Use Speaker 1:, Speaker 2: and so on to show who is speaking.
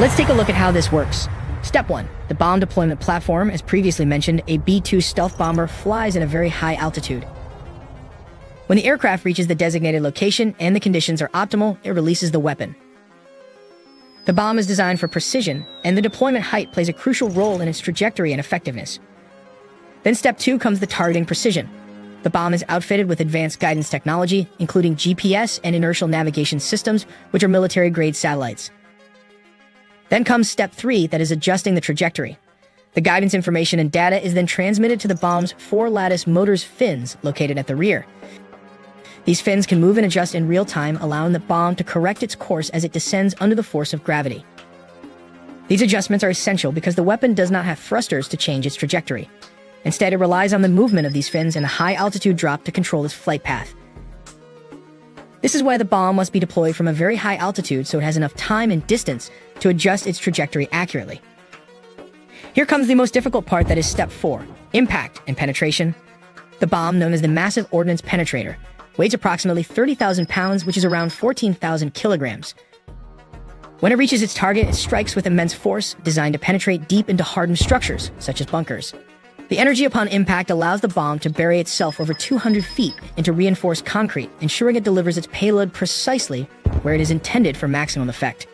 Speaker 1: Let's take a look at how this works. Step 1. The bomb deployment platform, as previously mentioned, a B-2 stealth bomber flies at a very high altitude. When the aircraft reaches the designated location and the conditions are optimal, it releases the weapon. The bomb is designed for precision, and the deployment height plays a crucial role in its trajectory and effectiveness. Then step 2 comes the targeting precision. The bomb is outfitted with advanced guidance technology, including GPS and inertial navigation systems, which are military-grade satellites. Then comes step 3, that is adjusting the trajectory. The guidance information and data is then transmitted to the bomb's four-lattice motors fins located at the rear. These fins can move and adjust in real time, allowing the bomb to correct its course as it descends under the force of gravity. These adjustments are essential because the weapon does not have thrusters to change its trajectory. Instead, it relies on the movement of these fins and a high altitude drop to control its flight path. This is why the bomb must be deployed from a very high altitude so it has enough time and distance to adjust its trajectory accurately. Here comes the most difficult part that is step 4, impact and penetration. The bomb, known as the Massive Ordnance Penetrator, weighs approximately 30,000 pounds, which is around 14,000 kilograms. When it reaches its target, it strikes with immense force, designed to penetrate deep into hardened structures, such as bunkers. The energy upon impact allows the bomb to bury itself over 200 feet into reinforced concrete, ensuring it delivers its payload precisely where it is intended for maximum effect.